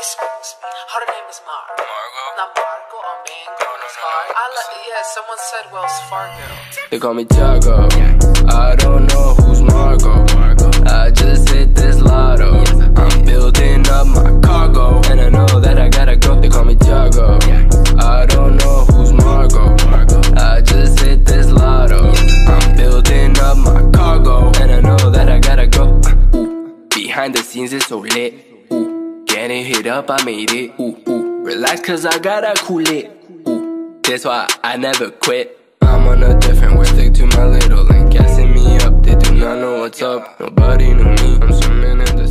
Excuse me. Her name is Margo. Margo? Not Margo or Mango. It's hard. I like, yeah, someone said Wells Fargo. They call me Tiago. I don't know who's Margo. I just hit this lotto. I'm building up my cargo. And I know that I gotta go. They call me Tiago. I don't know who's Margo. I just hit this lotto. I'm building up my cargo. And I know that I gotta go. Uh, ooh, behind the scenes it's so lit. Ooh, getting hit up, I made it. Ooh, ooh, relax cause I gotta cool it. Ooh, that's why I never quit. I'm on a different way, stick to my little lane. Gassing me up, they do not know what's up. Nobody knew me, I'm swimming in the